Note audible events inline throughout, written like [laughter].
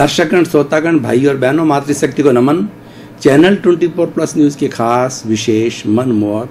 दर्शकगण, श्रोतागण भाई और बहनों, मातृशक्ति को नमन। चैनल 24 प्लस न्यूज़ के खास, विशेष, मनमोहक,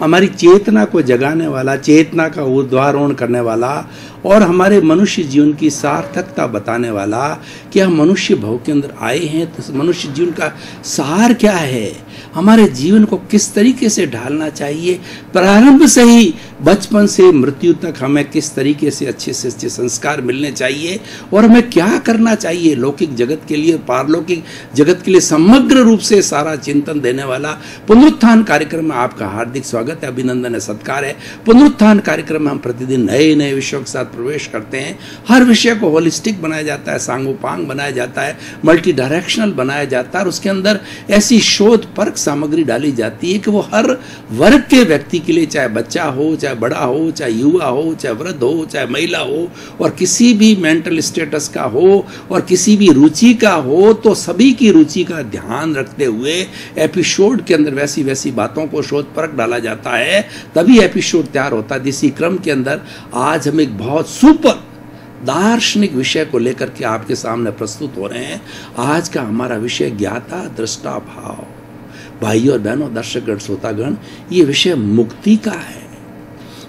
हमारी चेतना को जगाने वाला, चेतना का उद्वारोहण करने वाला और हमारे मनुष्य जीवन की सार्थकता बताने वाला कि हम मनुष्य भाव के अंदर आए हैं तो मनुष्य जीवन का सार क्या है? हमारे जीवन को किस तरीके से ढालना चाहिए? प्रारंभ से ही बचपन से मृत्यु तक हमें किस तरीके से अच्छे से अच्छे संस्कार मिलने चाहिए? और हमें क्या करना चाहिए लौकिक जगत के लिए पारलौकिक जगत के लिए समग्र रूप से सारा चिंतन देने वाला? पुनरुत्थान कार्यक्रम में आपका हार्दिक स्वागत है, अभिनंदन है, सत्कार है। पुनरुत्थान कार्यक्रम में हम प्रतिदिन नए नए विषयों के साथ प्रवेश करते हैं। हर विषय को होलिस्टिक बनाया जाता है, सांगोपांग बनाया जाता है मल्टी डायरेक्शनल बनाया जाता है और उसके अंदर ऐसी शोध परक सामग्री डाली जाती है कि वो हर वर्ग के व्यक्ति के लिए, चाहे बच्चा हो, चाहे बड़ा हो, चाहे युवा हो, चाहे वृद्ध हो, चाहे महिला हो और किसी भी मेंटल स्टेटस का हो और किसी भी रुचि का हो तो सभी की रुचि का ध्यान रखते हुए एपिसोड के अंदर वैसी वैसी बातों को शोध परक डाला जाता है। तभी एपिसोड तैयार होता है। इसी क्रम के अंदर आज हम एक बहुत सुपर दार्शनिक विषय को लेकर के आपके सामने प्रस्तुत हो रहे हैं। आज का हमारा विषय ज्ञाता दृष्टा भाव भाई और बहनों, दर्शकगण, श्रोतागण, ये विषय मुक्ति का है।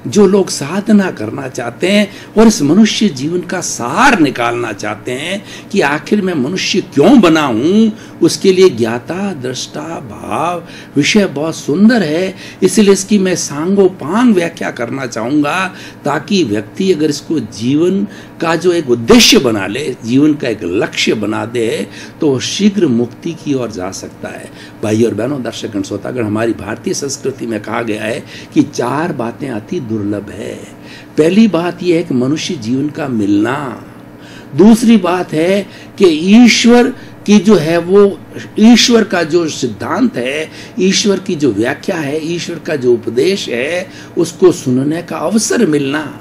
जो लोग साधना करना चाहते हैं और इस मनुष्य जीवन का सार निकालना चाहते हैं कि आखिर मैं मनुष्य क्यों बना हूँ? उसके लिए ज्ञाता, दृष्टा, भाव, विषय बहुत सुंदर है। इसलिए इसकी मैं सांगो पांग व्याख्या करना चाहूँगा ताकि व्यक्ति अगर इसको जीवन का जो एक उद्देश्य बना ले, जीवन का एक लक्ष्य बना दे तो शीघ्र मुक्ति की ओर जा सकता है। भाई और बहनों, दर्शक श्रोतागण, हमारी भारतीय संस्कृति में कहा गया है कि चार बातें अति दुर्लभ है। पहली बात यह है कि मनुष्य जीवन का मिलना। दूसरी बात है कि ईश्वर की जो है वो, ईश्वर का जो सिद्धांत है, ईश्वर की जो व्याख्या है, ईश्वर का जो उपदेश है, उसको सुनने का अवसर मिलना।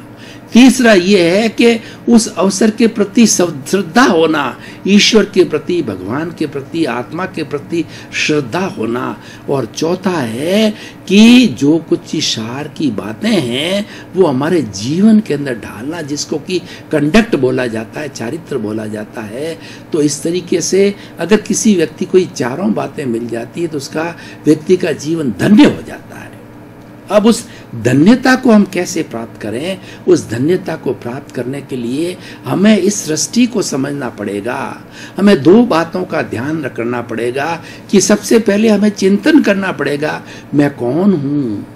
तीसरा ये है कि उस अवसर के प्रति श्रद्धा होना, ईश्वर के प्रति, भगवान के प्रति, आत्मा के प्रति श्रद्धा होना। और चौथा है कि जो कुछ इशार की बातें हैं, वो हमारे जीवन के अंदर ढालना, जिसको कि कंडक्ट बोला जाता है, चारित्र बोला जाता है तो इस तरीके से अगर किसी व्यक्ति को ये चारों बातें मिल जाती है तो उसका व्यक्ति का जीवन धन्य हो जाता है। अब उस धन्यता को हम कैसे प्राप्त करें, उस धन्यता को प्राप्त करने के लिए हमें इस सृष्टि को समझना पड़ेगा। हमें दो बातों का ध्यान रखना पड़ेगा कि सबसे पहले हमें चिंतन करना पड़ेगा, मैं कौन हूँ?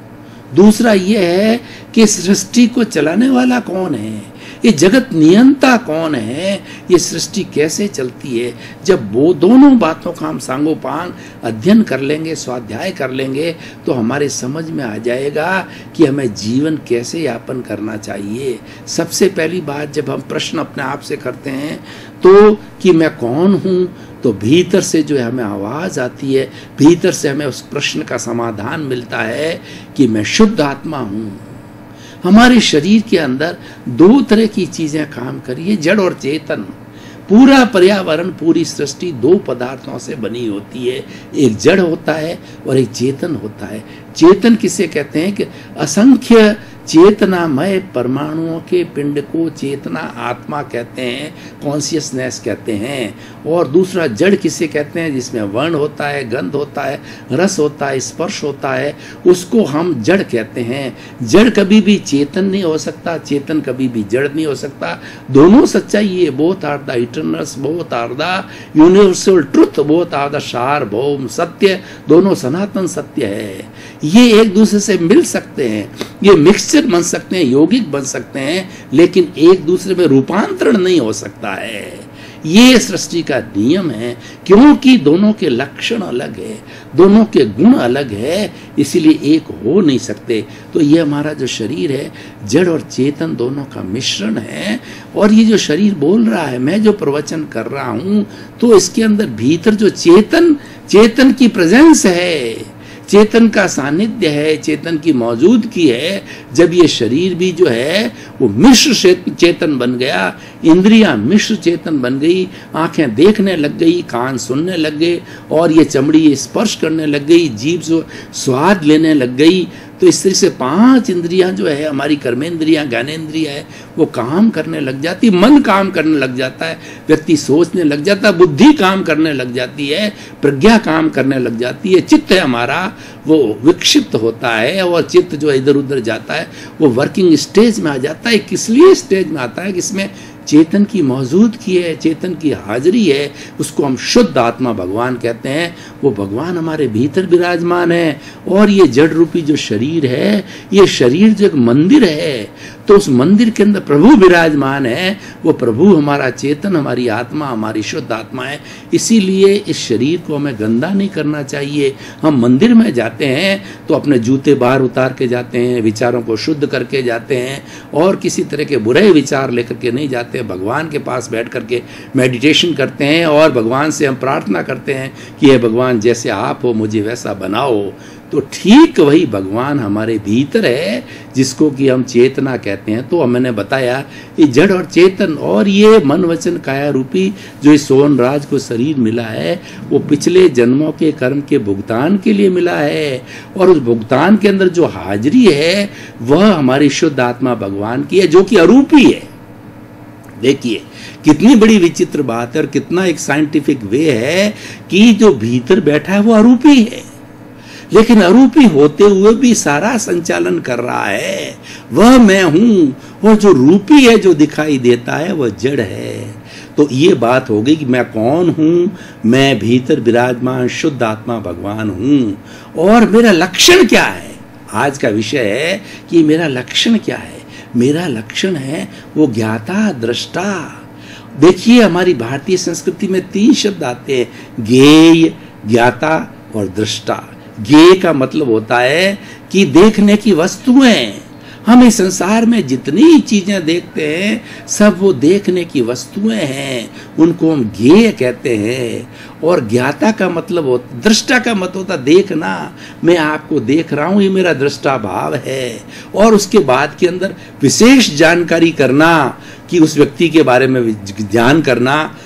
दूसरा यह है कि सृष्टि को चलाने वाला कौन है? ये जगत नियंता कौन है? ये सृष्टि कैसे चलती है? जब वो दोनों बातों का हम सांगोपांग अध्ययन कर लेंगे, स्वाध्याय कर लेंगे तो हमारे समझ में आ जाएगा कि हमें जीवन कैसे यापन करना चाहिए। सबसे पहली बात, जब हम प्रश्न अपने आप से करते हैं तो कि मैं कौन हूँ? तो भीतर से जो है हमें आवाज़ आती है, भीतर से हमें उस प्रश्न का समाधान मिलता है कि मैं शुद्ध आत्मा हूँ। हमारे शरीर के अंदर दो तरह की चीज़ें काम करी है, जड़ और चेतन। पूरा पर्यावरण, पूरी सृष्टि दो पदार्थों से बनी होती है। एक जड़ होता है और एक चेतन होता है। चेतन किसे कहते हैं कि असंख्य चेतनामय परमाणुओं के पिंड को चेतना आत्मा कहते हैं कॉन्सियसनेस कहते हैं, और दूसरा जड़ किसे कहते हैं, जिसमें वर्ण होता है, गंध होता है, रस होता है, स्पर्श होता है, उसको हम जड़ कहते हैं। जड़ कभी भी चेतन नहीं हो सकता, चेतन कभी भी जड़ नहीं हो सकता। दोनों सच्चाई ये both are the eternals both are the universal truth both are the सार, भौम, सत्य, दोनों सनातन सत्य है। ये एक दूसरे से मिल सकते हैं। ये मिक्सचर बन सकते हैं, यौगिक बन सकते हैं, लेकिन एक दूसरे में रूपांतरण नहीं हो सकता है। ये सृष्टि का नियम है, क्योंकि दोनों के लक्षण अलग है, दोनों के गुण अलग है, इसीलिए एक हो नहीं सकते। तो ये हमारा जो शरीर है, जड़ और चेतन दोनों का मिश्रण है, और ये जो शरीर बोल रहा है, मैं जो प्रवचन कर रहा हूँ तो इसके अंदर भीतर जो चेतन चेतन की प्रेजेंस है चेतन का सानिध्य है, चेतन की मौजूदगी है, जब ये शरीर भी जो है, वो मिश्र चेतन बन गया, इंद्रियाँ मिश्र चेतन बन गई, आँखें देखने लग गई, कान सुनने लग गए, और ये चमड़ी स्पर्श करने लग गई, जीभ स्वाद लेने लग गई तो इस तरह से पाँच इंद्रियाँ जो है, हमारी कर्मेंद्रियाँ ज्ञानेन्द्रिया है, वो काम करने लग जाती, मन काम करने लग जाता है, व्यक्ति सोचने लग जाता है बुद्धि काम करने लग जाती है, प्रज्ञा काम करने लग जाती है, चित्त है हमारा, वो विक्षिप्त होता है और चित्त जो इधर उधर जाता है, वो वर्किंग स्टेज में आ जाता है, किस लिए स्टेज में आता है, किसमें चेतन की मौजूदगी है, चेतन की हाजिरी है, उसको हम शुद्ध आत्मा भगवान कहते हैं। वो भगवान हमारे भीतर विराजमान है और ये जड़ रूपी जो शरीर है, ये शरीर जो एक मंदिर है तो उस मंदिर के अंदर प्रभु विराजमान है, वो प्रभु हमारा चेतन, हमारी आत्मा, हमारी शुद्ध आत्मा है। इसीलिए इस शरीर को हमें गंदा नहीं करना चाहिए। हम मंदिर में जाते हैं तो अपने जूते बाहर उतार के जाते हैं, विचारों को शुद्ध करके जाते हैं, और किसी तरह के बुरे विचार लेकर के नहीं जाते। भगवान के पास बैठ करके मेडिटेशन करते हैं, और भगवान से हम प्रार्थना करते हैं कि ये भगवान, जैसे आप हो, मुझे वैसा बनाओ। तो ठीक वही भगवान हमारे भीतर है, जिसको कि हम चेतना कहते हैं। तो मैंने बताया ये जड़ और चेतन और ये मन वचन काया रूपी जो इस सोन राज को शरीर मिला है, वो पिछले जन्मों के कर्म के भुगतान के लिए मिला है। और उस भुगतान के अंदर जो हाजिरी है, वह हमारी शुद्ध आत्मा भगवान की है, जो कि अरूपी है। देखिए, कितनी बड़ी विचित्र बात है और कितना एक साइंटिफिक वे है कि जो भीतर बैठा है, वो अरूपी है। लेकिन अरूपी होते हुए भी सारा संचालन कर रहा है। वह मैं हूँ और जो रूपी है, जो दिखाई देता है, वह जड़ है। तो ये बात हो गई कि मैं कौन हूँ? मैं भीतर विराजमान, शुद्ध आत्मा भगवान हूँ। और मेरा लक्षण क्या है? आज का विषय है कि मेरा लक्षण क्या है? मेरा लक्षण है, वो ज्ञाता, दृष्टा। देखिए, हमारी भारतीय संस्कृति में तीन शब्द आते हैं गेय ज्ञाता और दृष्टा। ज्ञेय का मतलब होता है कि देखने की वस्तुएँ। हम इस संसार में जितनी चीज़ें देखते हैं, सब वो देखने की वस्तुएँ हैं। उनको हम ज्ञेय कहते हैं। और ज्ञाता का मतलब हो दृष्टा का मत होता देखना। मैं आपको देख रहा हूँ, ये मेरा दृष्टा भाव है। और उसके बाद के अंदर विशेष जानकारी करना, कि उस व्यक्ति के बारे में ध्यान करना,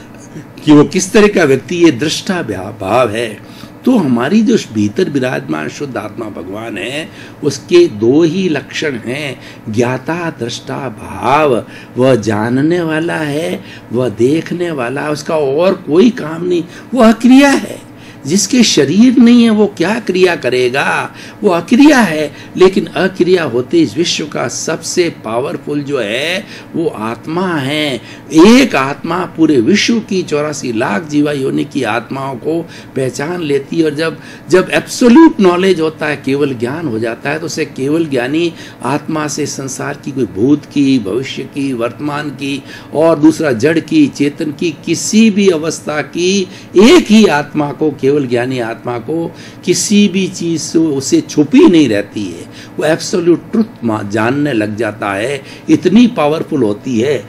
कि वो किस तरह का व्यक्ति, ये दृष्टा भाव है। तो हमारी जो भीतर विराजमान शुद्ध आत्मा भगवान है, उसके दो ही लक्षण हैं, ज्ञाता, दृष्टा, भाव। वह जानने वाला है, वह देखने वाला उसका और कोई काम नहीं, वह क्रिया है। जिसके शरीर नहीं है, वो क्या क्रिया करेगा? वो अक्रिया है, लेकिन अक्रिया होते इस विश्व का सबसे पावरफुल जो है, वो आत्मा है। एक आत्मा पूरे विश्व की चौरासी लाख जीवा योनि की आत्माओं को पहचान लेती है, और जब जब एब्सोल्यूट नॉलेज होता है, केवल ज्ञान हो जाता है तो उसे केवल ज्ञानी आत्मा से संसार की, कोई भूत की, भविष्य की, वर्तमान की, और दूसरा जड़ की, चेतन की, किसी भी अवस्था की एक ही आत्मा को केवल ज्ञानी आत्मा को किसी भी चीज़ से उसे छुपी नहीं रहती है। वो एब्सोल्यूट ट्रुथ जानने लग जाता है। इतनी पावरफुल होती है।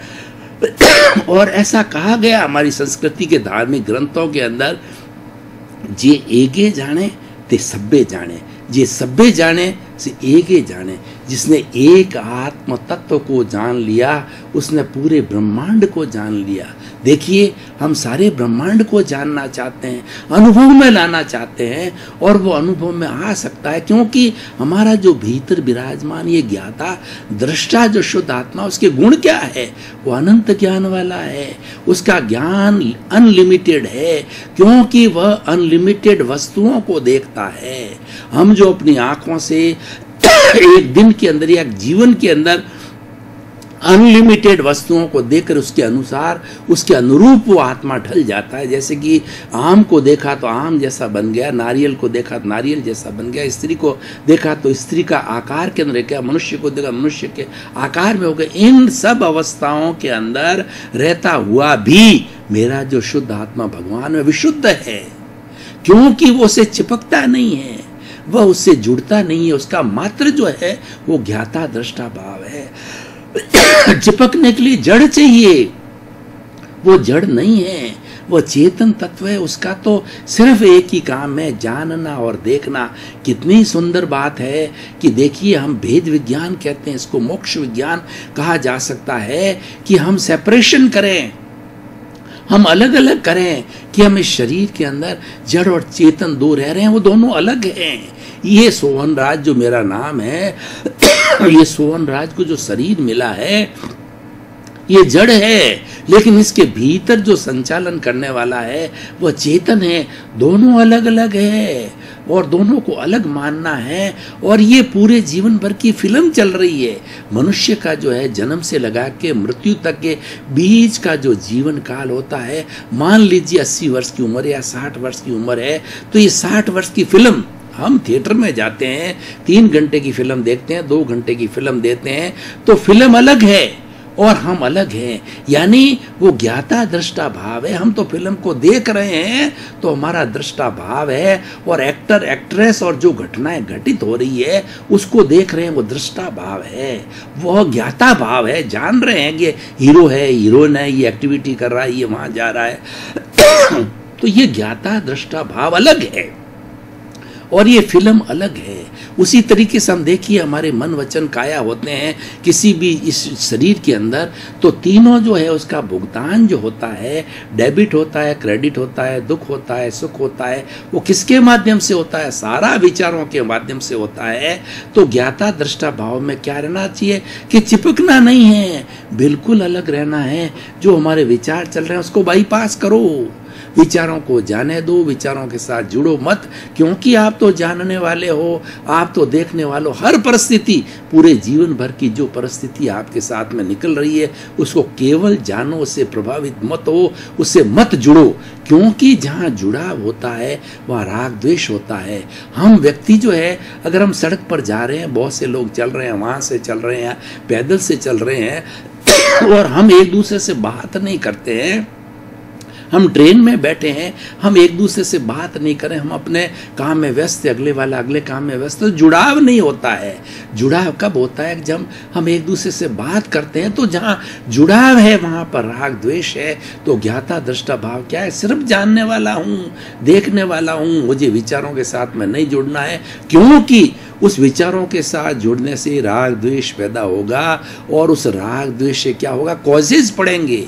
[coughs] और ऐसा कहा गया हमारी संस्कृति के धार्मिक ग्रंथों के अंदर, जे एगे जाने, ते सब्बे जाने। जे सब्बे जाने, से एगे जाने। जिसने एक आत्म तत्व को जान लिया, उसने पूरे ब्रह्मांड को जान लिया। देखिए, हम सारे ब्रह्मांड को जानना चाहते हैं, अनुभव में लाना चाहते हैं, और वो अनुभव में आ सकता है, क्योंकि हमारा जो भीतर विराजमान ये ज्ञाता, दृष्टा जो शुद्ध आत्मा, उसके गुण क्या है? वो अनंत ज्ञान वाला है। उसका ज्ञान अनलिमिटेड है, क्योंकि वह अनलिमिटेड वस्तुओं को देखता है। हम जो अपनी आँखों से एक दिन के अंदर या जीवन के अंदर अनलिमिटेड वस्तुओं को देखकर उसके अनुसार, उसके अनुरूप वो आत्मा ढल जाता है। जैसे कि आम को देखा तो आम जैसा बन गया, नारियल को देखा तो नारियल जैसा बन गया, स्त्री को देखा तो स्त्री का आकार के अंदर क्या मनुष्य को देखा मनुष्य के आकार में हो गया। इन सब अवस्थाओं के अंदर रहता हुआ भी मेरा जो शुद्ध आत्मा भगवान में विशुद्ध है, क्योंकि वो उसे चिपकता नहीं है। वह उससे जुड़ता नहीं है, उसका मात्र जो है, वो ज्ञाता दृष्टा भाव है। [coughs] चिपकने के लिए जड़ चाहिए। वो जड़ नहीं है, वह चेतन तत्व है, उसका तो सिर्फ़ एक ही काम है, जानना और देखना। कितनी सुंदर बात है कि देखिए, हम भेद विज्ञान कहते हैं, इसको मोक्ष विज्ञान कहा जा सकता है कि हम सेपरेशन करें। हम अलग अलग करें कि हम इस शरीर के अंदर जड़ और चेतन दो रह रहे हैं, वो दोनों अलग हैं। ये सोहन राज जो मेरा नाम है, [coughs] ये सोहन राज को जो शरीर मिला है, ये जड़ है, लेकिन इसके भीतर जो संचालन करने वाला है, वह चेतन है। दोनों अलग अलग है और दोनों को अलग मानना है और ये पूरे जीवन भर की फ़िल्म चल रही है। मनुष्य का जो है, जन्म से लगा के, मृत्यु तक के बीच का जो जीवन काल होता है, मान लीजिए अस्सी वर्ष की उम्र या साठ वर्ष की उम्र है तो ये साठ वर्ष की फ़िल्म हम थिएटर में जाते हैं, तीन घंटे की फ़िल्म देखते हैं, दो घंटे की फ़िल्म देते हैं तो फ़िल्म अलग है और हम अलग हैं। यानी वो ज्ञाता दृष्टा भाव है। हम तो फ़िल्म को देख रहे हैं तो हमारा दृष्टा भाव है और एक्टर, एक्ट्रेस और जो घटनाएँ घटित हो रही है, उसको देख रहे हैं, वो दृष्टा भाव है। वह ज्ञाता भाव है। जान रहे हैं कि हीरो है, हीरोइन है, ये एक्टिविटी कर रहा है, ये वहाँ जा रहा है। [coughs] तो ये ज्ञाता दृष्टा भाव अलग है। और ये फ़िल्म अलग है। उसी तरीके से हम देखिए, हमारे मन वचन काया होते हैं किसी भी इस शरीर के अंदर तो तीनों जो है उसका भुगतान जो होता है, डेबिट होता है, क्रेडिट होता है, दुख होता है, सुख होता है, वो किसके माध्यम से होता है? सारा विचारों के माध्यम से होता है। तो ज्ञाता दृष्टा भाव में क्या रहना चाहिए कि चिपकना नहीं है, बिल्कुल अलग रहना है। जो हमारे विचार चल रहे हैं उसको बाईपास करो। विचारों को जाने दो, विचारों के साथ जुड़ो मत, क्योंकि आप तो जानने वाले हो, आप तो देखने वालों हर परिस्थिति, पूरे जीवन भर की जो परिस्थिति आपके साथ में निकल रही है, उसको केवल जानो, उससे प्रभावित मत हो, उससे मत जुड़ो, क्योंकि जहाँ जुड़ाव होता है, वहाँ राग द्वेष होता है। हम व्यक्ति जो है, अगर हम सड़क पर जा रहे हैं, बहुत से लोग चल रहे हैं, वहाँ से चल रहे हैं, पैदल से चल रहे हैं, [coughs] और हम एक दूसरे से बात नहीं करते हैं हम ट्रेन में बैठे हैं, हम एक दूसरे से बात नहीं करें, हम अपने काम में व्यस्त, अगले वाला, अगले काम में व्यस्त। तो जुड़ाव नहीं होता है। जुड़ाव कब होता है? जब हम एक दूसरे से बात करते हैं तो जहाँ जुड़ाव है, वहाँ पर राग द्वेष है। तो ज्ञाता दृष्टा भाव क्या है? सिर्फ़ जानने वाला हूँ, देखने वाला हूँ, मुझे विचारों के साथ में नहीं जुड़ना है। क्योंकि उस विचारों के साथ जुड़ने से राग द्वेष पैदा होगा, और उस राग द्वेष से क्या होगा? कॉजेज पड़ेंगे।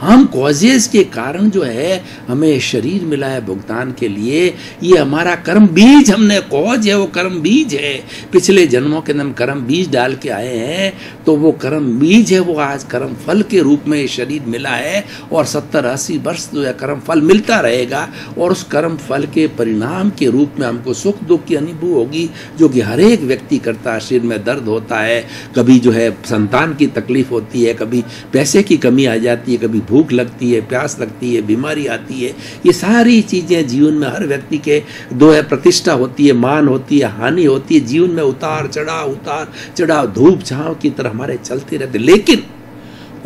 हम कॉजेज के कारण जो है, हमें शरीर मिला है भुगतान के लिए, ये हमारा कर्म बीज हमने कॉज है, वो कर्म बीज है। पिछले जन्मों के अंदर कर्म बीज डाल के आए हैं तो वो कर्म बीज है, वो आज कर्म फल के रूप में शरीर मिला है, और सत्तर अस्सी वर्ष जो है कर्म फल मिलता रहेगा, और उस कर्म फल के परिणाम के रूप में हमको सुख दुख की अनुभव होगी, जो कि हर एक व्यक्ति करता है, शरीर में दर्द होता है, कभी जो है संतान की तकलीफ़ होती है, कभी पैसे की कमी आ जाती है, कभी भूख लगती है, प्यास लगती है, बीमारी आती है, ये सारी चीज़ें जीवन में हर व्यक्ति के दो है, प्रतिष्ठा होती है, मान होती है, हानि होती है, जीवन में उतार चढ़ाव उतार चढ़ाव धूप छाव की तरह हमारे चलते रहते लेकिन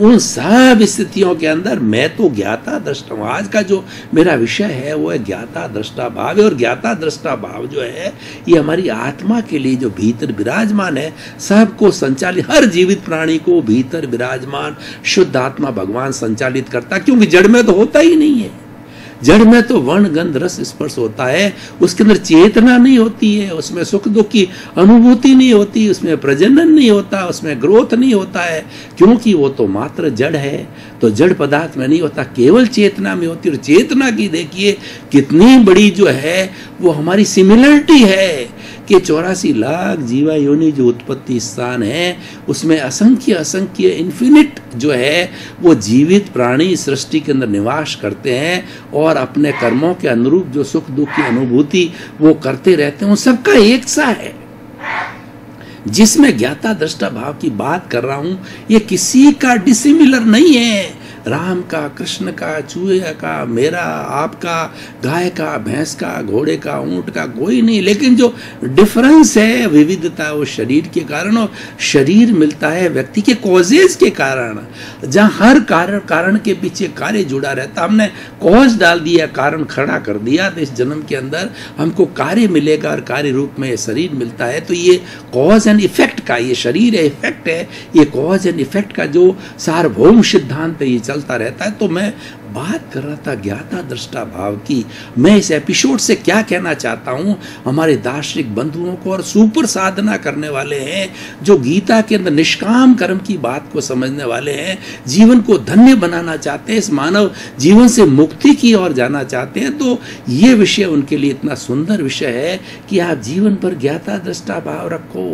उन सब स्थितियों के अंदर मैं तो ज्ञाता दृष्टा हूँ। आज का जो मेरा विषय है, वो है ज्ञाता दृष्टा भाव और ज्ञाता दृष्टा भाव जो है, ये हमारी आत्मा के लिए जो भीतर विराजमान है, सबको संचालित, हर जीवित प्राणी को भीतर विराजमान, शुद्ध आत्मा भगवान संचालित करता क्योंकि जड़ में तो होता ही नहीं है। जड़ में तो वर्ण, गंध, रस, स्पर्श होता है। उसके अंदर चेतना नहीं होती है, उसमें सुख दुख की अनुभूति नहीं होती, उसमें प्रजनन नहीं होता, उसमें ग्रोथ नहीं होता है। क्योंकि वो तो मात्र जड़ है तो जड़ पदार्थ में नहीं होता, केवल चेतना में होती और चेतना की देखिए, कितनी बड़ी जो है, वो हमारी सिमिलरिटी है। कि चौरासी लाख जीवा योनि जो उत्पत्ति स्थान है, उसमें असंख्य असंख्य इन्फिनिट जो है, वो जीवित प्राणी सृष्टि के अंदर निवास करते हैं और अपने कर्मों के अनुरूप जो सुख, दुख की अनुभूति वो करते रहते हैं। उन सबका एक सा है। जिसमें ज्ञाता दृष्टा भाव की बात कर रहा हूँ, ये किसी का डिसिमिलर नहीं है। राम का, कृष्ण का, चूहे का, मेरा आपका गाय का, भैंस का, घोड़े का, ऊँट का, कोई नहीं। लेकिन जो डिफरेंस है विविधता वो शरीर के कारण और शरीर मिलता है व्यक्ति के कॉजेज के कारण। जहाँ हर कारण कारण के पीछे कार्य जुड़ा रहता हमने कॉज डाल दिया, कारण खड़ा कर दिया तो इस जन्म के अंदर हमको कार्य मिलेगा और कार्य रूप में शरीर मिलता है। तो ये कॉज एंड इफ़ेक्ट का, ये शरीर है इफ़ेक्ट है। ये कॉज एंड इफ़ेक्ट का जो सार्वभौम सिद्धांत है, ये चलता रहता है तो मैं बात कर रहा था, ज्ञाता दृष्टा भाव की, मैं इस एपिसोड से क्या कहना चाहता हूँ? हमारे दार्शनिक बंधुओं को और सुपर साधना करने वाले हैं, जो गीता के अंदर निष्काम कर्म की बात को समझने वाले हैं, जीवन को धन्य बनाना चाहते हैं, इस मानव जीवन से मुक्ति की ओर जाना चाहते हैं तो ये विषय उनके लिए इतना सुंदर विषय है कि आप जीवन पर ज्ञाता दृष्टा भाव रखो।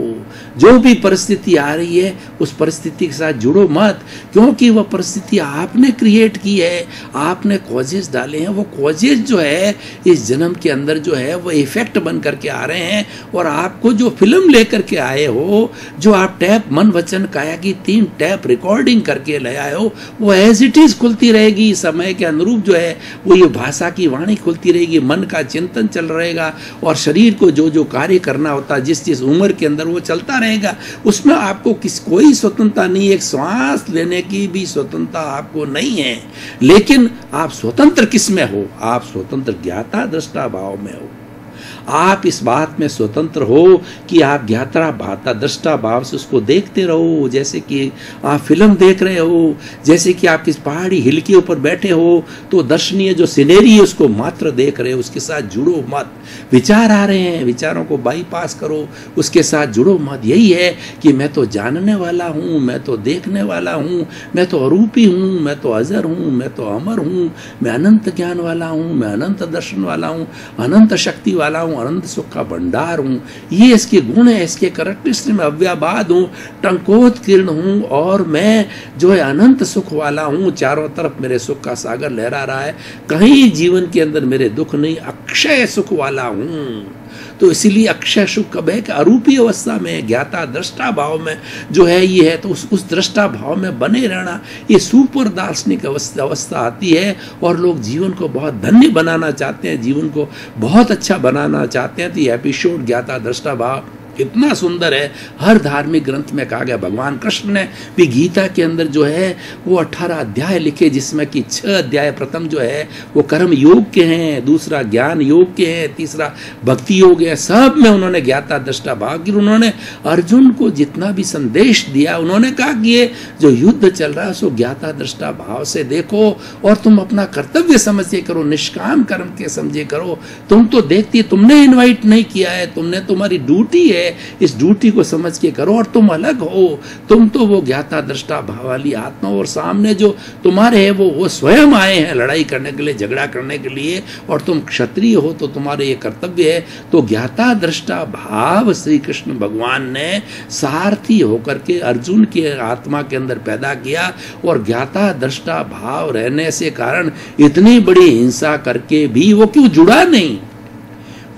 जो भी परिस्थिति आ रही है, उस परिस्थिति के साथ जुड़ो मत, क्योंकि वह परिस्थिति आपने क्रिएट की है। आपने कॉजेज डाले हैं, वो कॉजेज जो है इस जन्म के अंदर जो है, वो इफ़ेक्ट बन करके आ रहे हैं और आपको जो फ़िल्म लेकर के आए हो, जो आप टैप मन वचन काया की तीन टैप रिकॉर्डिंग करके ले आए हो, वो एज इट इज़ खुलती रहेगी, समय के अनुरूप जो है, वो ये भाषा की वाणी खुलती रहेगी, मन का चिंतन चल रहेगा और शरीर को जो जो कार्य करना होता है जिस जिस उम्र के अंदर वो चलता रहेगा, उसमें आपको किस कोई स्वतंत्रता नहीं, एक श्वास लेने की भी स्वतंत्रता आपको नहीं है। लेकिन आप स्वतंत्र किसमें हो? आप स्वतंत्र ज्ञाता दृष्टा भाव में हो। आप इस बात में स्वतंत्र हो कि आप ज्ञात्रा भाता दृष्टा भाव से उसको देखते रहो, जैसे कि आप फ़िल्म देख रहे हो, जैसे कि आप किस पहाड़ी हिल के ऊपर बैठे हो तो दर्शनीय जो सिनेरी है उसको मात्र देख रहे हो, उसके साथ जुड़ो मत। विचार आ रहे हैं, विचारों को बाईपास करो, उसके साथ जुड़ो मत। यही है कि मैं तो जानने वाला हूँ, मैं तो देखने वाला हूँ, मैं तो अरूपी हूँ, मैं तो अजर हूँ, मैं तो अमर हूँ, मैं अनंत ज्ञान वाला हूँ, मैं अनंत दर्शन वाला हूँ, अनंत शक्ति वाला हूँ। अनंत सुख का भंडार हूँ। ये इसके गुण है, इसके करेक्टरिस्टिक में अव्याबाद हूँ, टंकोत किरण हूँ और मैं जो है अनंत सुख वाला हूँ। चारों तरफ़ मेरे सुख का सागर लहरा रहा है। कहीं जीवन के अंदर मेरे दुख नहीं, अक्षय सुख वाला हूँ। तो इसीलिए अक्षय सुख कब है कि अरूपी अवस्था में ज्ञाता दृष्टा भाव में जो है, ये है तो उस उस दृष्टा भाव में बने रहना, ये सुपर दार्शनिक अवस्था अवस्था आती है और लोग जीवन को बहुत धन्य बनाना चाहते हैं, जीवन को बहुत अच्छा बनाना चाहते हैं तो ये एपिसोड ज्ञाता दृष्टा भाव कितना सुंदर है। हर धार्मिक ग्रंथ में कहा गया, भगवान कृष्ण ने भी गीता के अंदर जो है, वो अठारह अध्याय लिखे, जिसमें कि छह अध्याय प्रथम जो है, वो कर्म योग के हैं, दूसरा ज्ञान योग के हैं, तीसरा भक्ति योग है, सब में उन्होंने ज्ञाता, दृष्टा भाव उन्होंने अर्जुन को जितना भी संदेश दिया, उन्होंने कहा कि ये जो युद्ध चल रहा है उसको ज्ञाता, दृष्टा, भाव से देखो, और तुम अपना कर्तव्य समझ के करो, निष्काम कर्म के समझे करो। तुम तो देखती, तुमने इन्वाइट नहीं किया है, तुमने तुम्हारी ड्यूटी है इस ड्यूटी को समझ के करो और तुम अलग हो। तुम तो वो ज्ञाता, दृष्टा भाव वाली आत्मा और सामने जो तुम्हारे है, वो वो स्वयं आए हैं लड़ाई करने के लिए, झगड़ा करने के लिए। और तुम क्षत्रिय हो तो तुम्हारे ये कर्तव्य है। तो ज्ञाता, दृष्टा, भाव श्री कृष्ण भगवान ने सारथी होकर के अर्जुन के आत्मा के अंदर पैदा किया। और ज्ञाता, दृष्टा, भाव रहने से कारण इतनी बड़ी हिंसा करके भी वो क्यों जुड़ा नहीं?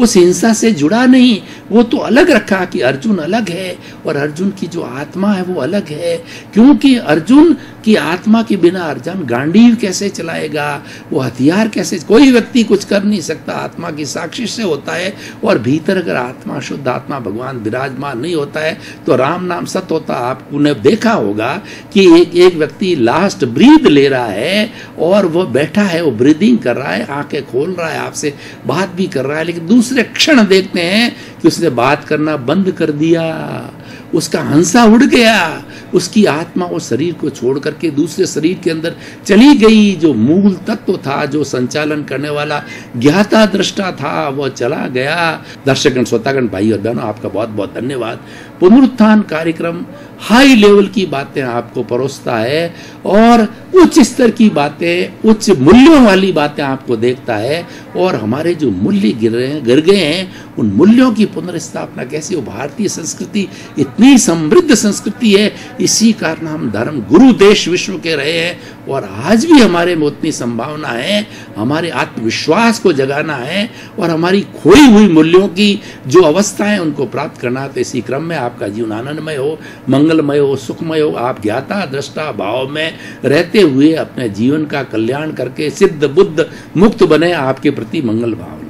उस हिंसा से जुड़ा नहीं। वो तो अलग रखा कि अर्जुन अलग है और अर्जुन की जो आत्मा है वो अलग है। क्योंकि अर्जुन की आत्मा के बिना अर्जुन गांडीव कैसे चलाएगा? वो हथियार कैसे? कोई व्यक्ति कुछ कर नहीं सकता। आत्मा की साक्षी से होता है और भीतर अगर आत्मा शुद्ध आत्मा भगवान विराजमान नहीं होता है तो राम नाम सत्य होता। आपने देखा होगा कि एक एक व्यक्ति लास्ट ब्रीद ले रहा है और वो बैठा है, वो ब्रीदिंग कर रहा है, आँखें खोल रहा है, आपसे बात भी कर रहा है, लेकिन दूसरे क्षण देखते हैं कि उसने बात करना बंद कर दिया, उसका हंसा उड़ गया, उसकी आत्मा उस शरीर को छोड़ करके दूसरे शरीर के अंदर चली गई। जो मूल तत्व था, जो संचालन करने वाला ज्ञाता दृष्टा था, वह चला गया। दर्शकगण श्रोतागण भाई और बहनों, आपका बहुत बहुत धन्यवाद। पुनरुत्थान कार्यक्रम हाई लेवल की बातें आपको परोसता है और उच्च स्तर की बातें, उच्च मूल्यों वाली बातें आपको देखता है और हमारे जो मूल्य गिर रहे हैं, गिर गए हैं, उन मूल्यों की पुनर्स्थापना कैसी? हो भारतीय संस्कृति इतनी समृद्ध संस्कृति है इसी कारण हम धर्म गुरु देश विश्व के रहे हैं और आज भी हमारे में उतनी संभावना है, हमारे आत्मविश्वास को जगाना है और हमारी खोई हुई मूल्यों की जो अवस्था है उनको प्राप्त करना तो इसी क्रम में आपका जीवन आनंदमय हो, मंगलमय हो, सुखमय हो, आप ज्ञाता, दृष्टा भाव में रहते हुए अपने जीवन का कल्याण करके सिद्ध, बुद्ध, मुक्त बने, आपके प्रति मंगल भाव